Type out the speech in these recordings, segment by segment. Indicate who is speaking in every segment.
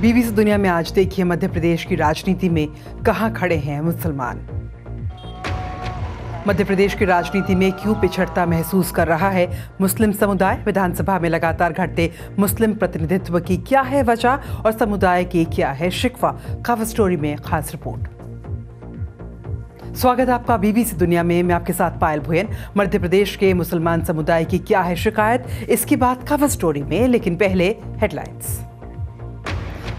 Speaker 1: BBC दुनिया में आज देखिए मध्य प्रदेश की राजनीति में कहाँ खड़े हैं मुसलमान। मध्य प्रदेश की राजनीति में क्यों पिछड़ता महसूस कर रहा है मुस्लिम समुदाय? विधानसभा में लगातार घटते मुस्लिम प्रतिनिधित्व की क्या है वजह और समुदाय की क्या है शिकवा? कवर स्टोरी में खास रिपोर्ट। स्वागत है आपका बीबीसी दुनिया में। मैं आपके साथ पायल भुयन। मध्य प्रदेश के मुसलमान समुदाय की क्या है शिकायत? इसकी बात कवर स्टोरी में, लेकिन पहले हेडलाइंस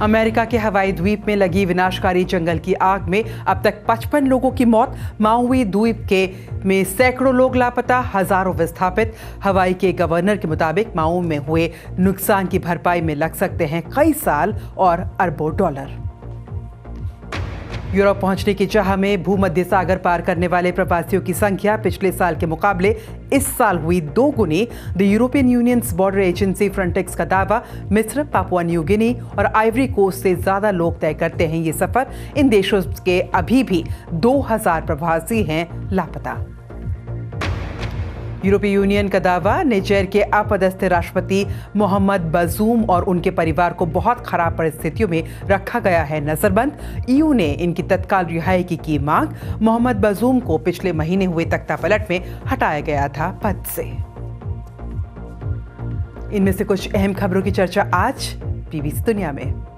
Speaker 1: अमेरिका के हवाई द्वीप में लगी विनाशकारी जंगल की आग में अब तक 55 लोगों की मौत। माउवी द्वीप के में सैकड़ों लोग लापता, हज़ारों विस्थापित। हवाई के गवर्नर के मुताबिक माऊ में हुए नुकसान की भरपाई में लग सकते हैं कई साल और अरबों डॉलर। यूरोप पहुँचने की चाह में भूमध्य सागर पार करने वाले प्रवासियों की संख्या पिछले साल के मुकाबले इस साल हुई दो गुनी। The European Union's border agency Frontex का दावा, मिस्र पापुआ न्यू गिनी और आइवरी कोस्ट से ज़्यादा लोग तय करते हैं ये सफ़र। इन देशों के अभी भी 2000 प्रवासी हैं लापता। यूरोपीय यूनियन का दावा निजेर के अपदस्थ राष्ट्रपति मोहम्मद बजूम और उनके परिवार को बहुत खराब परिस्थितियों में रखा गया है नजरबंद। ईयू ने इनकी तत्काल रिहाई की की मांग। मोहम्मद बजूम को पिछले महीने हुए तख्ता पलट में हटाया गया था पद से। इनमें से कुछ अहम खबरों की चर्चा आज बीबीसी दुनिया में।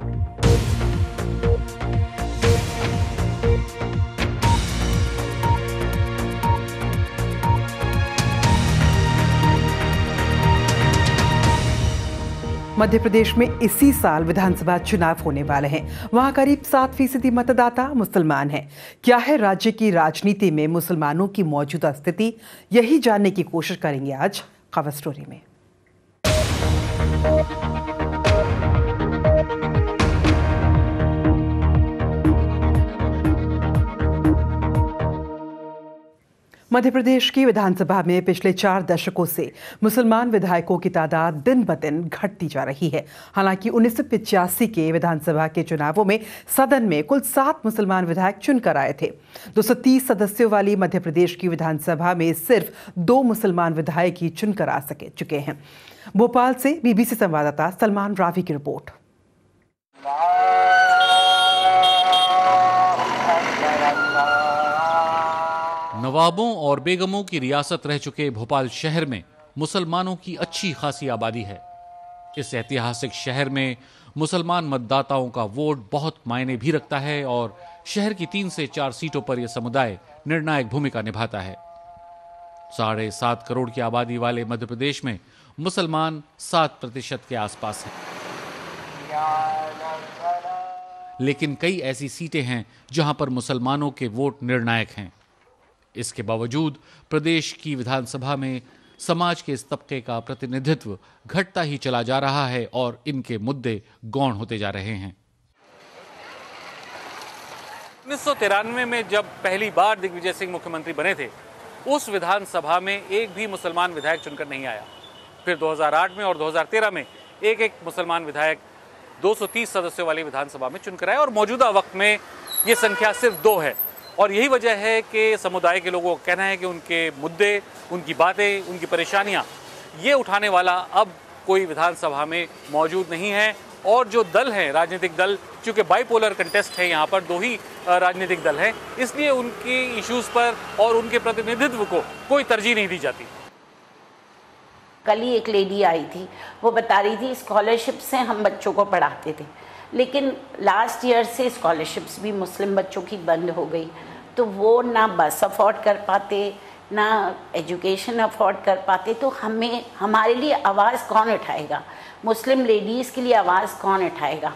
Speaker 1: मध्य प्रदेश में इसी साल विधानसभा चुनाव होने वाले हैं। वहाँ करीब सात फ़ीसदी मतदाता मुसलमान हैं। क्या है राज्य की राजनीति में मुसलमानों की मौजूदा स्थिति? यही जानने की कोशिश करेंगे आज खबर स्टोरी में। मध्य प्रदेश की विधानसभा में पिछले चार दशकों से मुसलमान विधायकों की तादाद दिन ब दिन घटती जा रही है। हालाँकि उन्नीस के विधानसभा के चुनावों में सदन में कुल सात मुसलमान विधायक चुनकर आए थे। 230 सदस्यों वाली मध्य प्रदेश की विधानसभा में सिर्फ़ दो मुसलमान विधायक ही चुनकर आ सके, चुके हैं। भोपाल से बीबीसी संवाददाता सलमान रावी की रिपोर्ट।
Speaker 2: नवाबों और बेगमों की रियासत रह चुके भोपाल शहर में मुसलमानों की अच्छी खासी आबादी है। इस ऐतिहासिक शहर में मुसलमान मतदाताओं का वोट बहुत मायने भी रखता है और शहर की तीन से चार सीटों पर यह समुदाय निर्णायक भूमिका निभाता है। साढ़े सात करोड़ की आबादी वाले मध्य प्रदेश में मुसलमान सात प्रतिशत के आसपास हैं। लेकिन कई ऐसी सीटें हैं जहाँ पर मुसलमानों के वोट निर्णायक हैं। इसके बावजूद प्रदेश की विधानसभा में समाज के इस तबके का प्रतिनिधित्व घटता ही चला जा रहा है और इनके मुद्दे गौण होते जा रहे हैं।
Speaker 3: उन्नीस सौ तिरानवे में जब पहली बार दिग्विजय सिंह मुख्यमंत्री बने थे, उस विधानसभा में एक भी मुसलमान विधायक चुनकर नहीं आया। फिर 2008 में और 2013 में एक एक मुसलमान विधायक 230 सदस्यों वाली विधानसभा में चुनकर आए और मौजूदा वक्त में ये संख्या सिर्फ़ दो है। और यही वजह है कि समुदाय के लोगों का कहना है कि उनके मुद्दे, उनकी बातें, उनकी परेशानियाँ, ये उठाने वाला अब कोई विधानसभा में मौजूद नहीं है। और जो दल हैं, राजनीतिक दल, चूँकि बाईपोलर कंटेस्ट है यहाँ पर, दो ही राजनीतिक दल हैं, इसलिए उनके इश्यूज़ पर और उनके प्रतिनिधित्व को कोई तरजीह नहीं दी जाती।
Speaker 4: कल ही एक लेडी आई थी, वो बता रही थी स्कॉलरशिप से हम बच्चों को पढ़ाते थे। लेकिन लास्ट ईयर से स्कॉलरशिप्स भी मुस्लिम बच्चों की बंद हो गई। तो वो ना बस अफोर्ड कर पाते, ना एजुकेशन अफोर्ड कर पाते तो हमें, हमारे लिए आवाज़ कौन उठाएगा? मुस्लिम लेडीज़ के लिए आवाज़ कौन उठाएगा?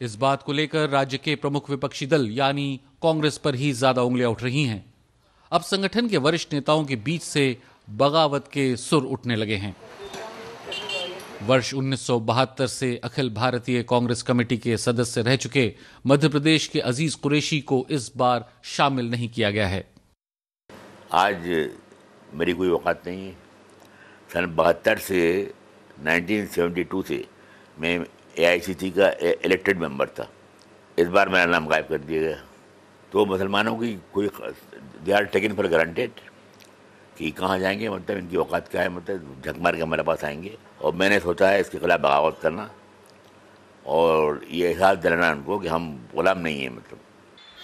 Speaker 2: इस बात को लेकर राज्य के प्रमुख विपक्षी दल, यानी कांग्रेस पर ही ज़्यादा उंगलियाँ उठ रही हैं। अब संगठन के वरिष्ठ नेताओं के बीच से बगावत के सुर उठने लगे हैं। वर्ष उन्नीस सौ बहत्तर से अखिल भारतीय कांग्रेस कमेटी के सदस्य रह चुके मध्य प्रदेश के अज़ीज़ कुरैशी को इस बार शामिल नहीं किया गया है।
Speaker 5: आज मेरी कोई औकात नहीं है। सन बहत्तर से 1972 से मैं ए का इलेक्टेड मेंबर था। इस बार मेरा नाम गायब कर दिया गया। तो मुसलमानों की कोई they are taken for granted कि कहाँ जाएँगे? मतलब इनकी औकात क्या है? मतलब झक मार के हमारे पास आएँगे। और मैंने सोचा है इसके खिलाफ बगावत करना। और ये एहसास दिलाना उनको कि हम गुलाम नहीं हैं मतलब।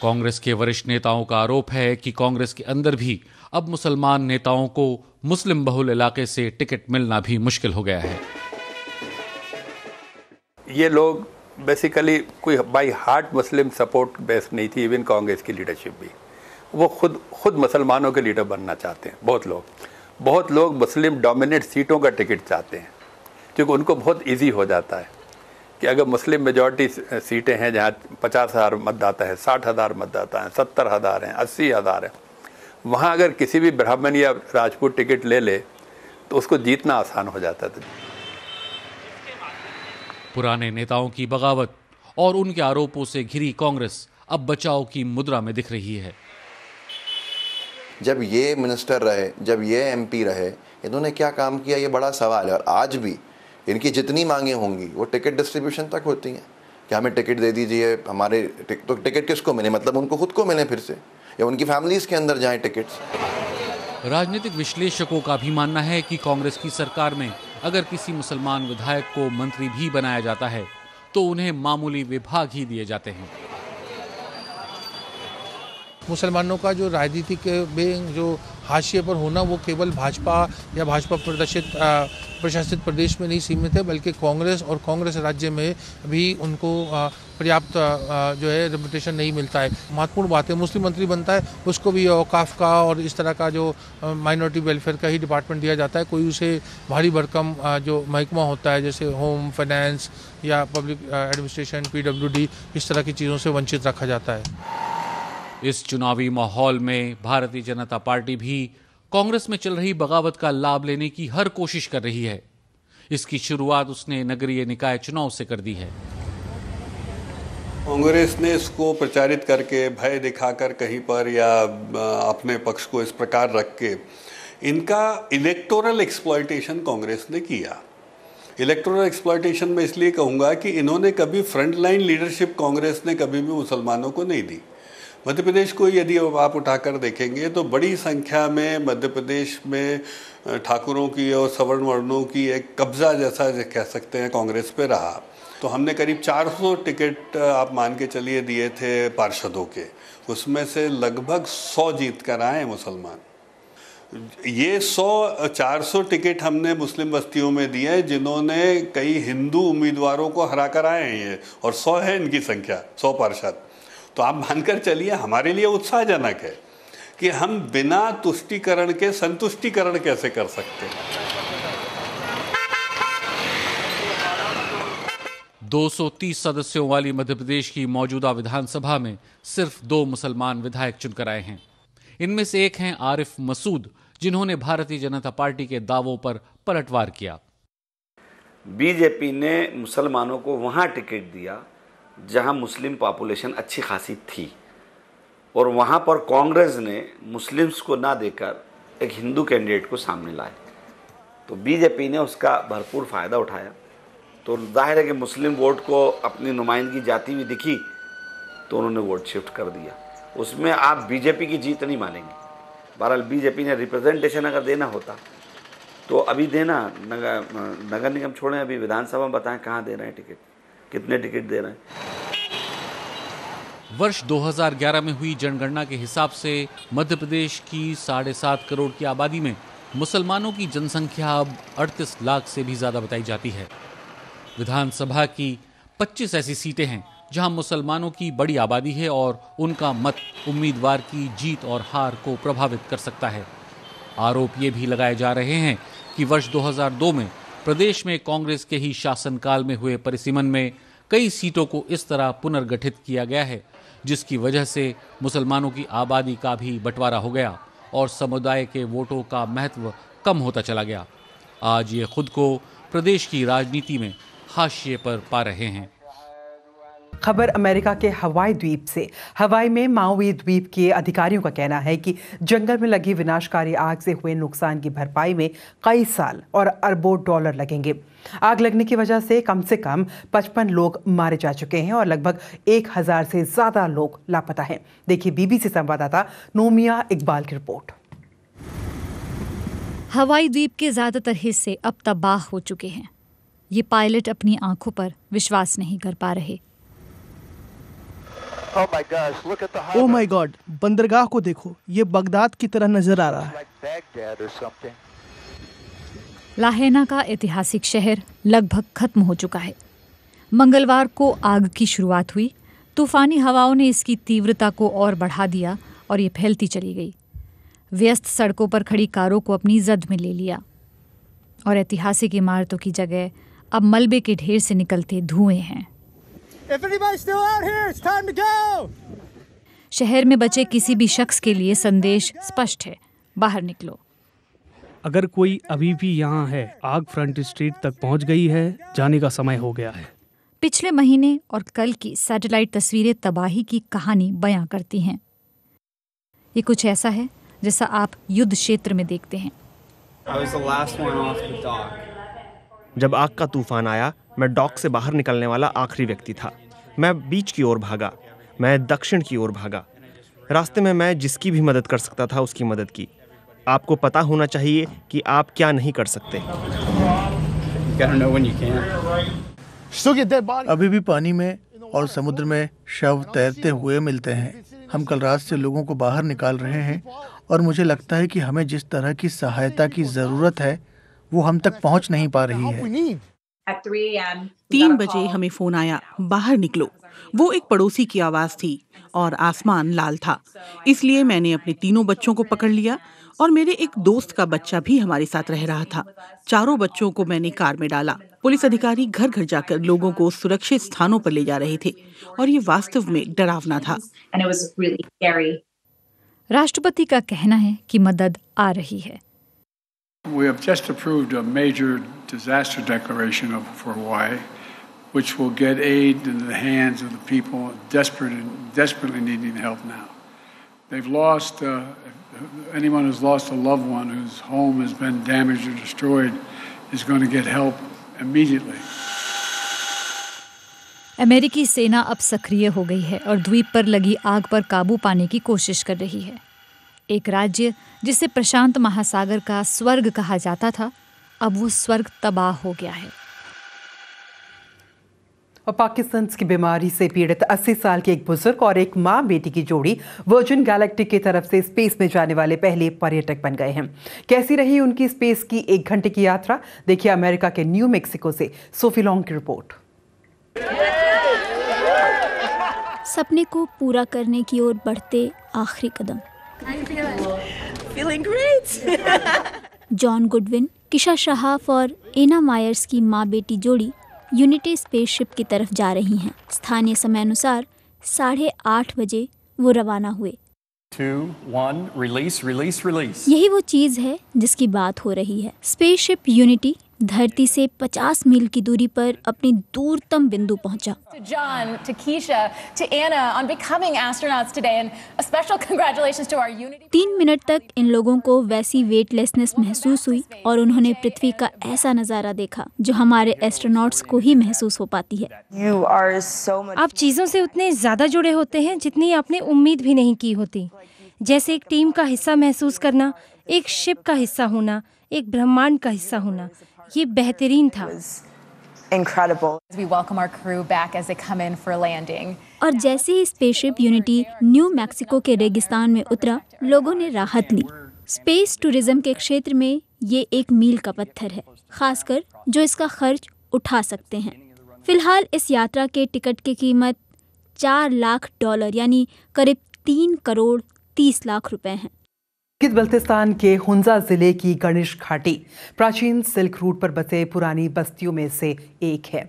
Speaker 2: कांग्रेस के वरिष्ठ नेताओं का आरोप है कि कांग्रेस के अंदर भी अब मुसलमान नेताओं को मुस्लिम बहुल इलाके से टिकट मिलना भी मुश्किल हो गया है।
Speaker 6: ये लोग बेसिकली कोई by heart Muslim support base नहीं थी इवन कांग्रेस की लीडरशिप भी। वो खुद खुद मुसलमानों के लीडर बनना चाहते हैं, बहुत लोग। बहुत लोग मुस्लिम डोमिनेट सीटों का टिकट चाहते हैं, क्योंकि उनको बहुत इजी हो जाता है कि अगर मुस्लिम मेजॉरिटी सीटें हैं, जहाँ पचास हज़ार मतदाता है, साठ हज़ार मतदाता हैं, सत्तर हज़ार हैं, अस्सी हज़ार हैं, वहाँ अगर किसी भी ब्राह्मण या राजपूत टिकट ले ले तो उसको जीतना आसान हो जाता था
Speaker 2: पुराने नेताओं की बगावत और उनके आरोपों से घिरी कांग्रेस अब बचाव की मुद्रा में दिख रही है।
Speaker 7: जब ये मिनिस्टर रहे जब ये एमपी रहे इन्होंने क्या काम किया? ये बड़ा सवाल है। और आज भी इनकी जितनी मांगे होंगी वो टिकट डिस्ट्रीब्यूशन तक होती हैं। कि हमें टिकट दे दीजिए हमारे टिक, तो टिकट किसको मिले? मतलब उनको खुद को मिले फिर से। या उनकी फैमिलीज़ के अंदर जाएँ टिकट्स
Speaker 2: राजनीतिक विश्लेषकों का भी मानना है कि कांग्रेस की सरकार में अगर किसी मुसलमान विधायक को मंत्री भी बनाया जाता है तो उन्हें मामूली विभाग ही दिए जाते हैं।
Speaker 8: मुसलमानों का जो राजनीतिक में जो हाशिए पर होना, वो केवल भाजपा या भाजपा प्रदर्शित प्रशासित प्रदेश में नहीं सीमित है, बल्कि कांग्रेस और कांग्रेस राज्य में भी उनको पर्याप्त जो है रिपोटेशन नहीं मिलता है। महत्वपूर्ण बात है, मुस्लिम मंत्री बनता है, उसको भी औकाफ का और इस तरह का जो माइनॉरिटी वेलफेयर का ही डिपार्टमेंट दिया जाता है। कोई उसे भारी भरकम जो महकमा होता है, जैसे होम फाइनेंस या पब्लिक एडमिनिस्ट्रेशन पीडब्ल्यूडी इस तरह की चीज़ों से वंचित रखा जाता है।
Speaker 2: इस चुनावी माहौल में भारतीय जनता पार्टी भी कांग्रेस में चल रही बगावत का लाभ लेने की हर कोशिश कर रही है। इसकी शुरुआत उसने नगरीय निकाय चुनाव से कर दी है।
Speaker 9: कांग्रेस ने इसको प्रचारित करके भय दिखाकर कहीं पर या अपने पक्ष को इस प्रकार रख के इनका इलेक्टोरल एक्सप्लॉयटेशन कांग्रेस ने किया। इलेक्टोरल एक्सप्लॉयटेशन में इसलिए कहूँगा कि इन्होंने कभी फ्रंट लाइन लीडरशिप कांग्रेस ने कभी भी मुसलमानों को नहीं दी। मध्य प्रदेश को यदि आप उठाकर देखेंगे तो बड़ी संख्या में मध्य प्रदेश में ठाकुरों की और सवर्ण वर्णों की एक कब्जा जैसा कह सकते हैं कांग्रेस पे रहा। तो हमने करीब 400 टिकट आप मान के चलिए दिए थे पार्षदों के। उसमें से लगभग 100 जीत कर आए मुसलमान। ये 100 400 टिकट हमने मुस्लिम बस्तियों में दिए जिन्होंने कई हिंदू उम्मीदवारों को हरा कर आए हैं ये। और 100 है इनकी संख्या 100 पार्षद। तो आप मानकर चलिए हमारे लिए उत्साहजनक है कि हम बिना तुष्टिकरण के संतुष्टिकरण कैसे कर सकते हैं।
Speaker 2: 230 सदस्यों वाली मध्य प्रदेश की मौजूदा विधानसभा में सिर्फ़ दो मुसलमान विधायक चुनकर आए हैं। इनमें से एक हैं आरिफ मसूद जिन्होंने भारतीय जनता पार्टी के दावों पर पलटवार किया।
Speaker 10: बीजेपी ने मुसलमानों को वहाँ टिकट दिया जहाँ मुस्लिम पॉपुलेशन अच्छी खासी थी। और वहाँ पर कांग्रेस ने मुस्लिम्स को ना देकर एक हिंदू कैंडिडेट को सामने लाए। तो बीजेपी ने उसका भरपूर फ़ायदा उठाया। तो ज़ाहिर है कि मुस्लिम वोट को अपनी नुमाइंदगी जाती हुई दिखी तो उन्होंने वोट शिफ्ट कर दिया। उसमें आप बीजेपी की जीत नहीं मानेंगे। बहरहाल बीजेपी ने रिप्रेजेंटेशन अगर देना होता तो अभी देना, नगर नगर निगम छोड़ें, अभी विधानसभा में बताएँ कहाँ दे रहे हैं टिकट, कितने टिकट दे रहे हैं।
Speaker 2: वर्ष 2011 में हुई जनगणना के हिसाब से मध्य प्रदेश की साढ़े सात करोड़ की आबादी में मुसलमानों की जनसंख्या अब 38 लाख से भी ज़्यादा बताई जाती है। विधानसभा की 25 ऐसी सीटें हैं जहाँ मुसलमानों की बड़ी आबादी है और उनका मत उम्मीदवार की जीत और हार को प्रभावित कर सकता है। आरोप ये भी लगाए जा रहे हैं कि वर्ष 2002 में प्रदेश में कांग्रेस के ही शासनकाल में हुए परिसीमन में कई सीटों को इस तरह पुनर्गठित किया गया है जिसकी वजह से मुसलमानों की आबादी का भी बंटवारा हो गया और समुदाय के वोटों का महत्व कम होता चला गया। आज ये खुद को प्रदेश की राजनीति में हाशिए पर पा रहे हैं।
Speaker 1: खबर अमेरिका के हवाई द्वीप से। हवाई में माओवी द्वीप के अधिकारियों का कहना है कि जंगल में लगी विनाशकारी आग से हुए नुकसान की भरपाई में कई साल और अरबों डॉलर लगेंगे। आग लगने की वजह से कम से कम 55 लोग मारे जा चुके हैं और लगभग एक हज़ार से ज़्यादा लोग लापता हैं। देखिए बीबीसी संवाददाता नोमिया इकबाल की रिपोर्ट।
Speaker 11: हवाई द्वीप के ज़्यादातर हिस्से अब तबाह हो चुके हैं। ये पायलट अपनी आँखों पर विश्वास नहीं कर पा रहे।
Speaker 12: ओ माय गॉड बंदरगाह को देखो ये बगदाद की तरह नज़र आ रहा है।
Speaker 11: लाहेना का ऐतिहासिक शहर लगभग खत्म हो चुका है। मंगलवार को आग की शुरुआत हुई तूफानी हवाओं ने इसकी तीव्रता को और बढ़ा दिया और ये फैलती चली गई। व्यस्त सड़कों पर खड़ी कारों को अपनी जद में ले लिया। और ऐतिहासिक इमारतों की जगह अब मलबे के ढेर से निकलते धुएँ हैं। शहर में बचे किसी भी शख्स के लिए संदेश स्पष्ट है। बाहर निकलो।
Speaker 12: अगर कोई अभी भी यहाँ है आग फ्रंट स्ट्रीट तक पहुँच गई है जाने का समय हो गया है।
Speaker 11: पिछले महीने और कल की सैटेलाइट तस्वीरें तबाही की कहानी बयां करती हैं। ये कुछ ऐसा है जैसा आप युद्ध क्षेत्र में देखते हैं।
Speaker 13: जब आग का तूफ़ान आया मैं डॉक से बाहर निकलने वाला आखिरी व्यक्ति था। मैं बीच की ओर भागा। मैं दक्षिण की ओर भागा। रास्ते में मैं जिसकी भी मदद कर सकता था उसकी मदद की। आपको पता होना चाहिए कि आप क्या नहीं कर सकते।
Speaker 14: अभी भी पानी में और समुद्र में शव तैरते हुए मिलते हैं। हम कल रात से लोगों को बाहर निकाल रहे हैं और मुझे लगता है कि हमें जिस तरह की सहायता की ज़रूरत है वो हम तक पहुँच नहीं पा रही है।
Speaker 15: तीन बजे हमें फ़ोन आया बाहर निकलो। वो एक पड़ोसी की आवाज़ थी और आसमान लाल था। इसलिए मैंने अपने तीनों बच्चों को पकड़ लिया और मेरे एक दोस्त का बच्चा भी हमारे साथ रह रहा था। चारों बच्चों को मैंने कार में डाला। पुलिस अधिकारी घर घर जाकर लोगों को सुरक्षित स्थानों पर ले जा रहे थे और ये वास्तव में डरावना था।
Speaker 11: राष्ट्रपति का कहना है कि मदद आ रही है।
Speaker 16: We have just approved a major disaster declaration of, for Hawaii, which will get aid into the hands of the people desperate and desperately needing help now. They've lost, uh, anyone who's lost a loved one whose home has been damaged or destroyed is going to get help immediately.
Speaker 11: अमेरिकी सेना अब सक्रिय हो गई है और द्वीप पर लगी आग पर काबू पाने की कोशिश कर रही है एक राज्य जिसे प्रशांत महासागर का स्वर्ग कहा जाता था अब वो स्वर्ग तबाह हो गया है।
Speaker 1: और पाकिस्तान की बीमारी से पीड़ित 80 साल के एक बुज़ुर्ग और एक माँ बेटी की जोड़ी वर्जिन गैलेक्टिक की तरफ़ से स्पेस में जाने वाले पहले पर्यटक बन गए हैं। कैसी रही उनकी स्पेस की एक घंटे की यात्रा? देखिए अमेरिका के न्यू मेक्सिको से सोफी लॉन्ग की रिपोर्ट।
Speaker 17: सपने को पूरा करने की ओर बढ़ते आखिरी कदम। जॉन गुडविन किशा शहाफ और एना मायर्स की माँ बेटी जोड़ी यूनिटी स्पेसशिप की तरफ़ जा रही हैं। स्थानीय समय अनुसार साढ़े आठ बजे वो रवाना हुए।
Speaker 18: Two, one, release, release, release.
Speaker 17: यही वो चीज़ है जिसकी बात हो रही है। स्पेसशिप यूनिटी धरती से 50 मील की दूरी पर अपनी दूरतम बिंदु पहुँचा
Speaker 19: John, to Keisha, to Anna on becoming astronauts today, and a special congratulations to our Unity.
Speaker 17: तीन मिनट तक इन लोगों को वैसी वेटलेसनेस महसूस हुई और उन्होंने पृथ्वी का ऐसा नज़ारा देखा जो हमारे एस्ट्रोनॉट्स को ही महसूस हो पाती है
Speaker 20: आप चीज़ों से उतने ज़्यादा जुड़े होते हैं जितनी आपने उम्मीद भी नहीं की होती जैसे एक टीम का हिस्सा महसूस करना एक शिप का हिस्सा होना एक ब्रह्मांड का हिस्सा होना ये बेहतरीन था
Speaker 19: Incredible. We welcome our crew back as they come in for landing.
Speaker 17: और जैसे ही स्पेसशिप यूनिटी न्यू मैक्सिको के रेगिस्तान में उतरा लोगों ने राहत ली स्पेस टूरिज़्म के क्षेत्र में ये एक मील का पत्थर है खासकर जो इसका खर्च उठा सकते हैं फ़िलहाल इस यात्रा के टिकट की कीमत चार लाख डॉलर यानी करीब तीन करोड़ तीस लाख रुपए हैं
Speaker 1: गिलगित बल्तिस्तान के हुंजा ज़िले की गणेश घाटी? प्राचीन सिल्क रूट पर बसे पुरानी बस्तियों में से एक है।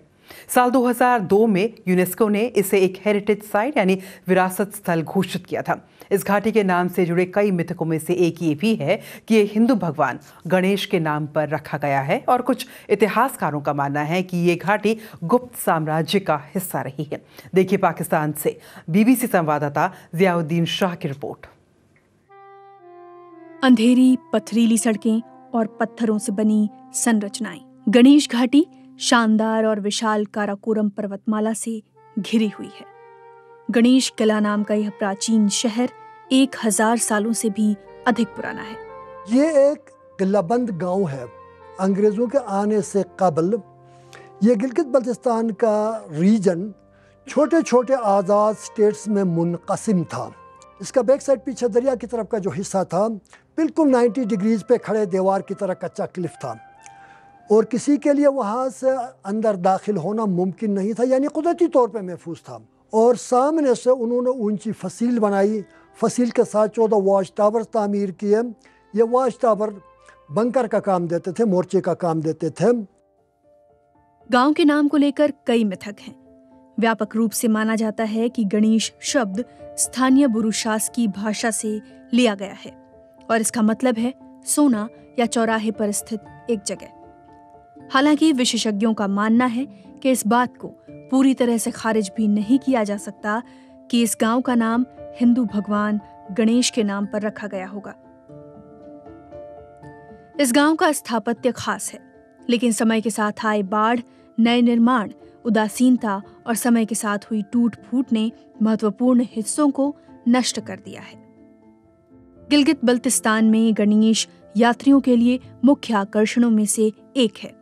Speaker 1: साल 2002 में यूनेस्को ने इसे एक हेरिटेज साइट यानी विरासत स्थल घोषित किया था। इस घाटी के नाम से जुड़े कई मिथकों में से एक ये भी है कि ये हिंदू भगवान गणेश के नाम पर रखा गया है और कुछ इतिहासकारों का मानना है कि ये घाटी गुप्त साम्राज्य का हिस्सा रही है। देखिए पाकिस्तान से। बीबीसी संवाददाता जियाउद्दीन शाह की रिपोर्ट।
Speaker 21: अंधेरी, पथरीली सड़कें और पत्थरों से बनी संरचनाएँ। गणेश घाटी, शानदार और विशाल काराकोरम पर्वतमाला से घिरी हुई है। गणेश किला नाम का यह प्राचीन शहर एक हज़ार सालों से भी अधिक पुराना है।
Speaker 22: ये एक
Speaker 23: किलाबंद गाँव है। अंग्रेज़ों के आने से कबल ये गिलगित बल्तिस्तान का रीजन छोटे छोटे आज़ाद स्टेट्स में मुनकसिम था। इसका बैक साइड पीछे दरिया की तरफ़ का जो हिस्सा था बिल्कुल 90 डिग्रीज पे खड़े दीवार की तरह कच्चा क्लिफ था। और किसी के लिए वहाँ से अंदर दाखिल होना मुमकिन नहीं था, यानी कुदरती तौर पे महफूज था। और सामने से उन्होंने ऊँची फसील बनाई। फसील के साथ चौदह वाच टावर तामीर किए। ये वाच टावर बंकर का काम देते थे, मोर्चे का काम देते थे।
Speaker 21: गाँव के नाम को लेकर कई मिथक हैं। व्यापक रूप से माना जाता है कि गणेश शब्द स्थानीय बुरुशास की भाषा से लिया गया है। और इसका मतलब है सोना या चौराहे पर स्थित एक जगह। हालाँकि विशेषज्ञों का मानना है कि इस बात को पूरी तरह से खारिज भी नहीं किया जा सकता कि इस गाँव का नाम हिंदू भगवान गणेश के नाम पर रखा गया होगा। इस गाँव का स्थापत्य खास है, लेकिन समय के साथ आए बाढ़, नए निर्माण, उदासीनता और समय के साथ हुई टूट फूट ने महत्वपूर्ण हिस्सों को नष्ट कर दिया है। गिलगित बल्तिस्तान में गणेश यात्रियों के लिए मुख्य आकर्षणों में से एक है।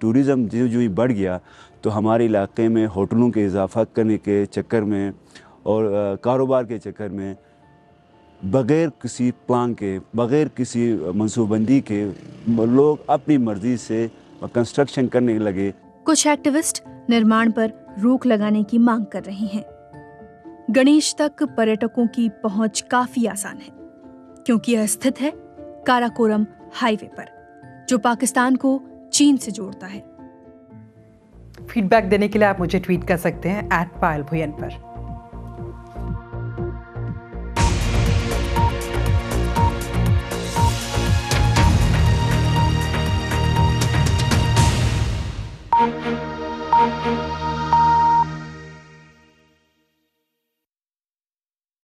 Speaker 22: टूरिज़्म जो जो बढ़ गया तो हमारे इलाके में होटलों के इजाफा करने के चक्कर में और कारोबार के चक्कर में बग़ैर किसी प्लान के बग़ैर किसी मनसूबबंदी के लोग अपनी मर्ज़ी से कंस्ट्रक्शन करने लगे।
Speaker 21: कुछ एक्टिविस्ट निर्माण पर रोक लगाने की मांग कर रहे हैं। गणेश तक पर्यटकों की पहुँच काफ़ी आसान है। क्योंकि यह स्थित है काराकोरम हाईवे पर, जो पाकिस्तान को चीन से जोड़ता है।
Speaker 1: फीडबैक देने के लिए आप मुझे ट्वीट कर सकते हैं एट पायल भुयन पर।